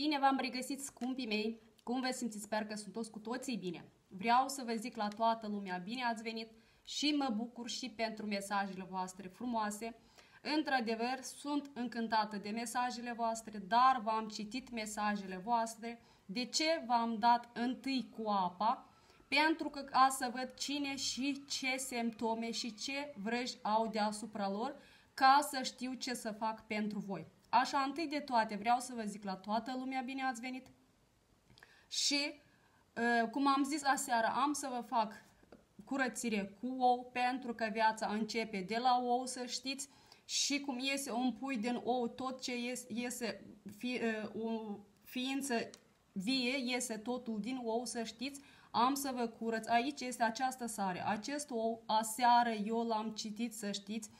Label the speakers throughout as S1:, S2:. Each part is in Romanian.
S1: Bine v-am regăsit, scumpii mei! Cum vă simțiți? Sper că sunt toți cu toții bine. Vreau să vă zic la toată lumea, bine ați venit și mă bucur și pentru mesajele voastre frumoase. Într-adevăr, sunt încântată de mesajele voastre, dar v-am citit mesajele voastre. De ce v-am dat întâi cu apa? Pentru că ca să văd cine și ce simptome și ce vrăji au deasupra lor, ca să știu ce să fac pentru voi. Așa, întâi de toate, vreau să vă zic la toată lumea, bine ați venit. Și, uh, cum am zis aseară, am să vă fac curățire cu ou, pentru că viața începe de la ou, să știți, și cum iese un pui din ou, tot ce iese, iese fi, uh, o ființă vie, iese totul din ou, să știți, am să vă curăț. Aici este această sare. Acest ou, aseară eu l-am citit, să știți,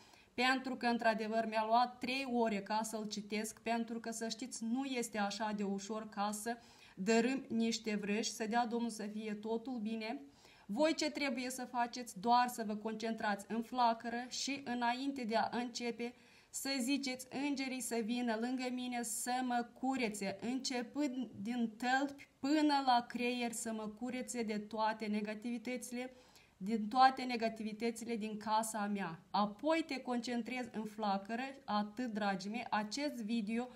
S1: pentru că, într-adevăr, mi-a luat trei ore ca să-l citesc, pentru că, să știți, nu este așa de ușor ca să dărâm niște vrăși, să dea Domnul să fie totul bine. Voi ce trebuie să faceți? Doar să vă concentrați în flacără și înainte de a începe să ziceți îngerii să vină lângă mine să mă curețe, începând din tălpi până la creier să mă curețe de toate negativitățile, din toate negativitățile din casa mea. Apoi te concentrezi în flacără, atât, dragii mei, acest video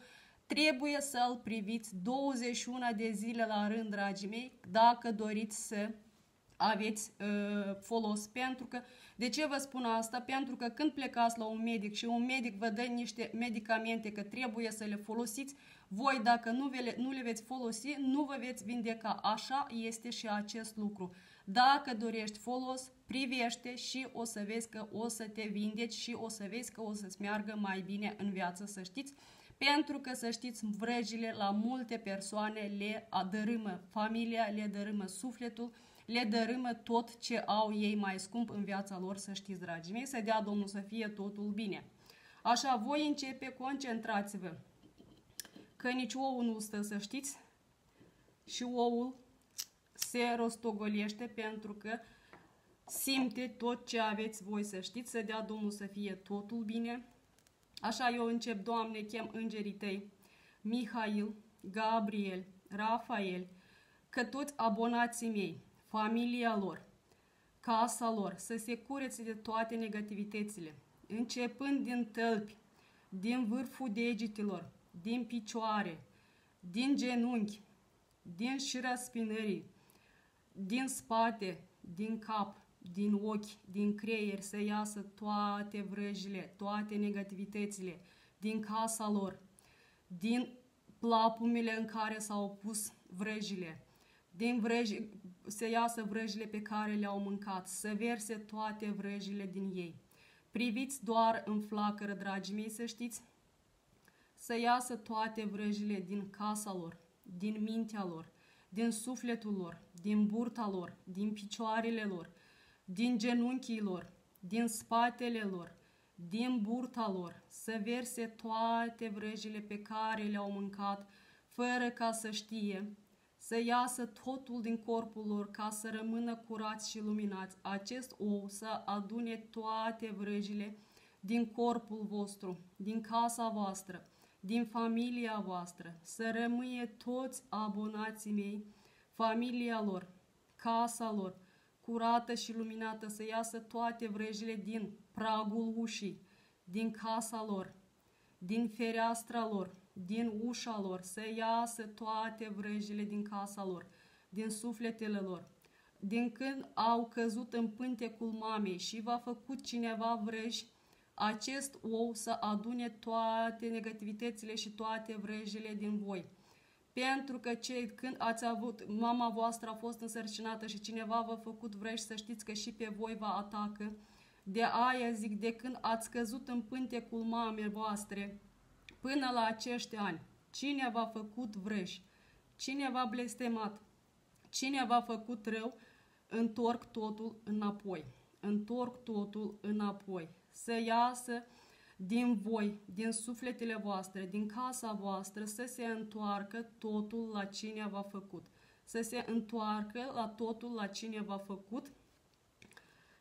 S1: trebuie să-l priviți 21 de zile la rând, dragii mei, dacă doriți să aveți uh, folos. Pentru că, de ce vă spun asta? Pentru că când plecați la un medic și un medic vă dă niște medicamente că trebuie să le folosiți, voi dacă nu, vele, nu le veți folosi, nu vă veți vindeca. Așa este și acest lucru. Dacă dorești folos, privește și o să vezi că o să te vindeci și o să vezi că o să-ți meargă mai bine în viață, să știți. Pentru că, să știți, vrăjile la multe persoane le adărâmă familia, le dărâmă sufletul, le dărâmă tot ce au ei mai scump în viața lor, să știți, dragii mei, să dea Domnul să fie totul bine. Așa, voi începe, concentrați-vă că nici oul nu stă, să știți, și oul se rostogolește pentru că simte tot ce aveți voi să știți, să dea Domnul să fie totul bine. Așa eu încep, Doamne, chem îngerii tăi, Mihail, Gabriel, Rafael, că toți abonații mei, familia lor, casa lor, să se curețe de toate negativitățile, începând din tălpi, din vârful degetelor, din picioare, din genunchi, din șira spinării, din spate, din cap, din ochi, din creier să iasă toate vrăjile, toate negativitățile din casa lor, din plapumile în care s-au pus vrăjile, din vrăji, să iasă vrăjile pe care le-au mâncat, să verse toate vrăjile din ei. Priviți doar în flacără, dragii mei, să știți, să iasă toate vrăjile din casa lor, din mintea lor, din sufletul lor, din burta lor, din picioarele lor, din genunchii lor, din spatele lor, din burta lor, să verse toate vrăjile pe care le-au mâncat, fără ca să știe, să iasă totul din corpul lor ca să rămână curați și luminați. Acest ou să adune toate vrăjile din corpul vostru, din casa voastră, din familia voastră, să rămâie toți abonații mei, familia lor, casa lor, curată și luminată, să iasă toate vrăjile din pragul ușii, din casa lor, din fereastra lor, din ușa lor, să iasă toate vrăjile din casa lor, din sufletele lor. Din când au căzut în pântecul mamei și v-a făcut cineva vrăji, acest ou să adune toate negativitățile și toate vrăjile din voi. Pentru că cei, când ați avut, mama voastră a fost însărcinată și cineva v-a făcut vrăji, să știți că și pe voi vă atacă. De aia zic, de când ați căzut în pântecul mamei voastre, până la acești ani, cine v-a făcut vrăji, cine v-a blestemat, cine v-a făcut rău, întorc totul înapoi. Întorc totul înapoi să iasă din voi, din sufletele voastre, din casa voastră, să se întoarcă totul la cine v-a făcut. Să se întoarcă la totul la cine v-a făcut,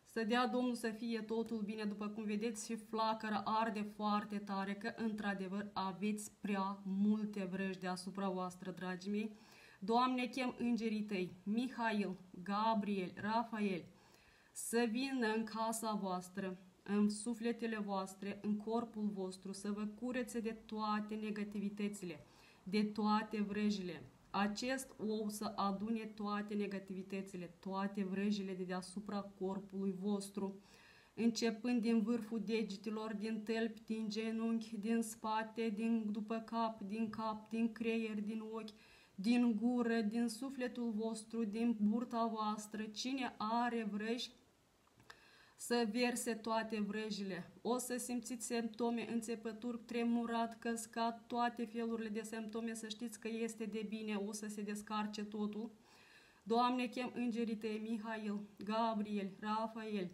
S1: Să dea Domnul să fie totul bine, după cum vedeți și flacăra arde foarte tare, că într-adevăr aveți prea multe vrăji deasupra voastră, dragii mei. Doamne, chem îngerii tăi, Mihail, Gabriel, Rafael, să vină în casa voastră, în sufletele voastre, în corpul vostru, să vă curețe de toate negativitățile, de toate vrăjile. Acest ou să adune toate negativitățile, toate vrăjile de deasupra corpului vostru, începând din vârful degetelor, din tălpi, din genunchi, din spate, din după cap, din cap, din creier, din ochi, din gură, din sufletul vostru, din burta voastră. Cine are vrăji, să verse toate vrăjile. O să simțiți simptome, înțepături, tremurat, căscat, toate felurile de simptome, să știți că este de bine, o să se descarce totul. Doamne, chem îngerii tăi, Mihail, Gabriel, Rafael,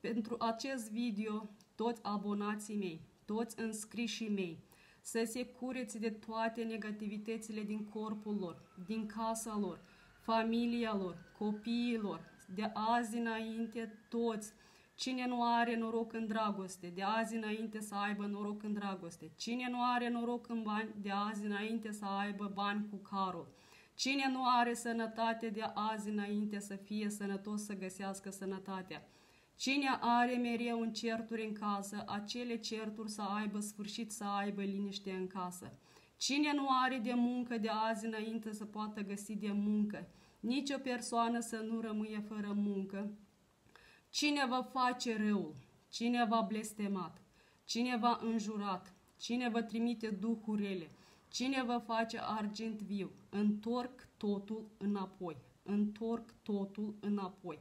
S1: pentru acest video, toți abonații mei, toți înscrișii mei, să se cureți de toate negativitățile din corpul lor, din casa lor, familia lor, copiilor, de azi înainte toți, Cine nu are noroc în dragoste, de azi înainte să aibă noroc în dragoste. Cine nu are noroc în bani, de azi înainte să aibă bani cu carul. Cine nu are sănătate, de azi înainte să fie sănătos, să găsească sănătatea. Cine are mereu un certuri în casă, acele certuri să aibă sfârșit, să aibă liniște în casă. Cine nu are de muncă de azi înainte să poată găsi de muncă. Nici o persoană să nu rămâie fără muncă, Cine vă face răul, cine v-a blestemat, cine v-a înjurat, cine vă trimite duhurile, cine vă face argint viu, întorc totul înapoi, întorc totul înapoi.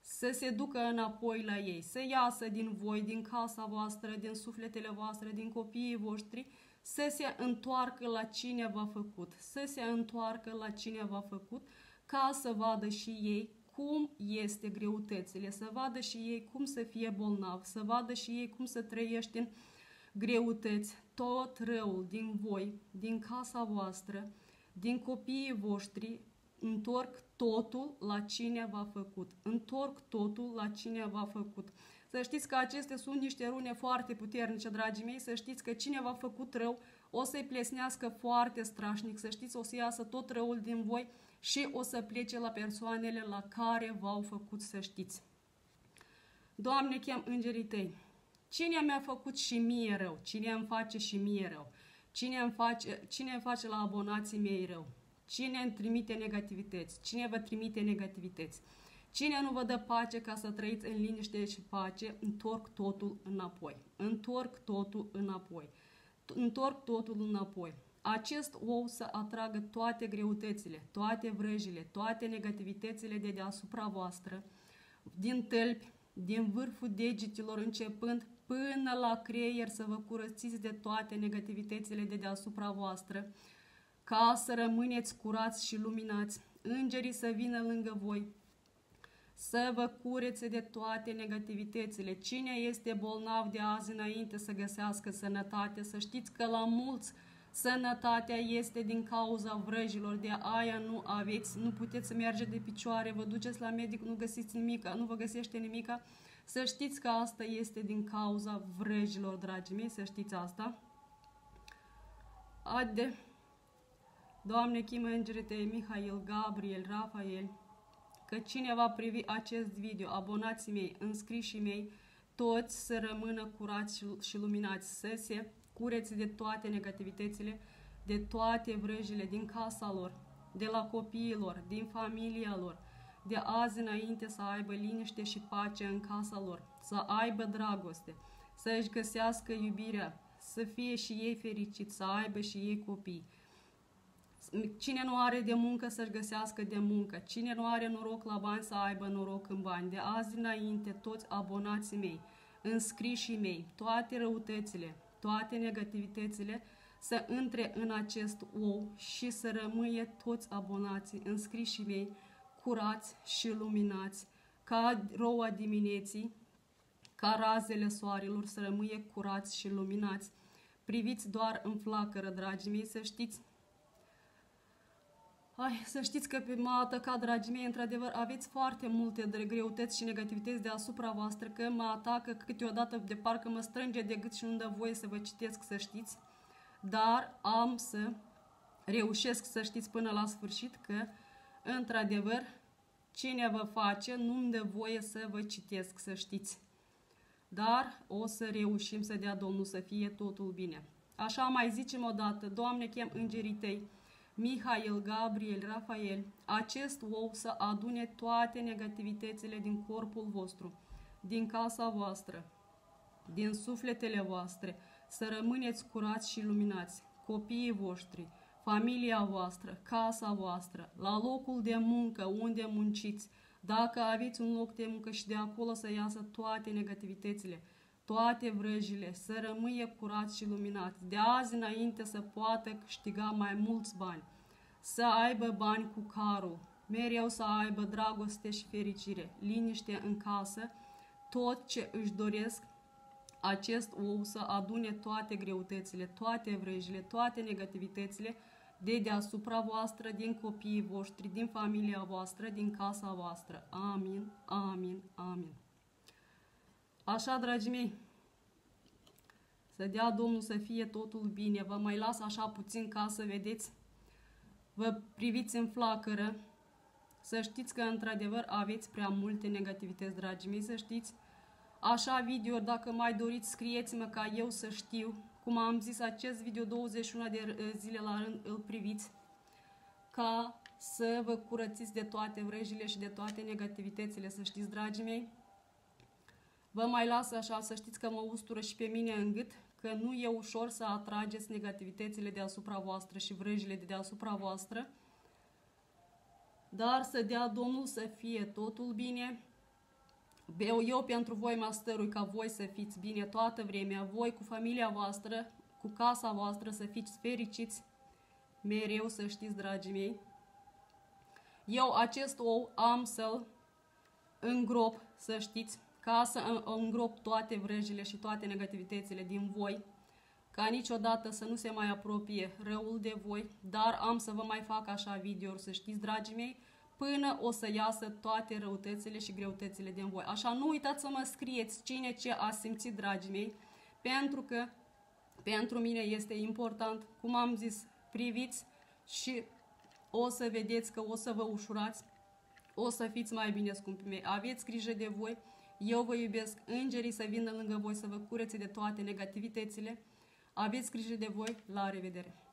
S1: Să se ducă înapoi la ei, să iasă din voi, din casa voastră, din sufletele voastre, din copiii voștri, să se întoarcă la cine v-a făcut, să se întoarcă la cine v-a făcut, ca să vadă și ei cum este greutățile, să vadă și ei cum să fie bolnav, să vadă și ei cum să trăiești în greutăți, tot răul din voi, din casa voastră, din copiii voștri, întorc totul la cine v-a făcut. Întorc totul la cine v-a făcut. Să știți că acestea sunt niște rune foarte puternice, dragii mei, să știți că cine v-a făcut rău o să-i plesnească foarte strașnic, să știți, o să iasă tot răul din voi, și o să plece la persoanele la care v-au făcut să știți. Doamne, chem îngerii tăi. Cine mi-a făcut și mie rău? Cine îmi face și mie rău? Cine îmi face, cine îmi face la abonații mei rău? Cine îmi trimite negativități? Cine vă trimite negativități? Cine nu vă dă pace ca să trăiți în liniște și pace, întorc totul înapoi. Întorc totul înapoi. Întorc totul înapoi acest ou să atragă toate greutățile, toate vrăjile, toate negativitățile de deasupra voastră, din tălpi, din vârful degetilor începând până la creier să vă curățiți de toate negativitățile de deasupra voastră, ca să rămâneți curați și luminați, îngerii să vină lângă voi, să vă curețe de toate negativitățile. Cine este bolnav de azi înainte să găsească sănătate, să știți că la mulți Sănătatea este din cauza vrăjilor, de aia nu aveți, nu puteți să mergeți de picioare, vă duceți la medic, nu găsiți nimic, nu vă găsește nimic. Să știți că asta este din cauza vrăjilor, dragii mei, să știți asta. Ade, Doamne, chimă îngerii tăi, Mihail, Gabriel, Rafael, că cine va privi acest video, abonații mei, înscrișii mei, toți să rămână curați și luminați, să se cureți de toate negativitățile, de toate vrăjile din casa lor, de la copiilor, din familia lor, de azi înainte să aibă liniște și pace în casa lor, să aibă dragoste, să își găsească iubirea, să fie și ei fericiți, să aibă și ei copii. Cine nu are de muncă să-și găsească de muncă, cine nu are noroc la bani să aibă noroc în bani. De azi înainte, toți abonații mei, înscrișii mei, toate răutățile, toate negativitățile să intre în acest ou și să rămâie toți abonații înscriși mei curați și luminați ca roa dimineții, ca razele soarelor să rămâie curați și luminați. Priviți doar în flacără, dragii mei, să știți Ai, să știți că pe m-a atacat, dragii mei, într-adevăr, aveți foarte multe de greutăți și negativități deasupra voastră, că mă atacă câteodată de parcă mă strânge de gât și nu dă voie să vă citesc, să știți. Dar am să reușesc să știți până la sfârșit că, într-adevăr, cine vă face nu-mi dă voie să vă citesc, să știți. Dar o să reușim să dea Domnul să fie totul bine. Așa mai zicem odată, Doamne, chem îngerii tăi, Mihail, Gabriel, Rafael, acest ou să adune toate negativitățile din corpul vostru, din casa voastră, din sufletele voastre, să rămâneți curați și luminați, copiii voștri, familia voastră, casa voastră, la locul de muncă unde munciți, dacă aveți un loc de muncă și de acolo să iasă toate negativitățile, toate vrăjile, să rămâie curați și luminați, de azi înainte să poată câștiga mai mulți bani, să aibă bani cu carul, mereu să aibă dragoste și fericire, liniște în casă, tot ce își doresc acest ou să adune toate greutățile, toate vrăjile, toate negativitățile de deasupra voastră, din copiii voștri, din familia voastră, din casa voastră. Amin, amin, amin. Așa, dragii mei, să dea Domnul să fie totul bine. Vă mai las așa puțin ca să vedeți, vă priviți în flacără, să știți că într-adevăr aveți prea multe negativități, dragii mei, să știți. Așa video, dacă mai doriți, scrieți-mă ca eu să știu. Cum am zis, acest video 21 de uh, zile la rând îl priviți ca să vă curățiți de toate vrăjile și de toate negativitățile, să știți, dragii mei. Vă mai las așa să știți că mă ustură și pe mine în gât, că nu e ușor să atrageți negativitățile deasupra voastră și vrăjile de deasupra voastră, dar să dea Domnul să fie totul bine. Eu, eu pentru voi mă stărui ca voi să fiți bine toată vremea, voi cu familia voastră, cu casa voastră, să fiți fericiți, mereu să știți, dragii mei. Eu acest ou am să-l îngrop, să știți, ca să îngrop toate vrăjile și toate negativitățile din voi, ca niciodată să nu se mai apropie răul de voi, dar am să vă mai fac așa videouri, să știți, dragii mei, până o să iasă toate răutățile și greutățile din voi. Așa, nu uitați să mă scrieți cine ce a simțit, dragii mei, pentru că pentru mine este important, cum am zis, priviți și o să vedeți că o să vă ușurați, o să fiți mai bine, scumpii mei. Aveți grijă de voi, eu vă iubesc, îngerii să vină lângă voi să vă curețe de toate negativitățile. Aveți grijă de voi, la revedere!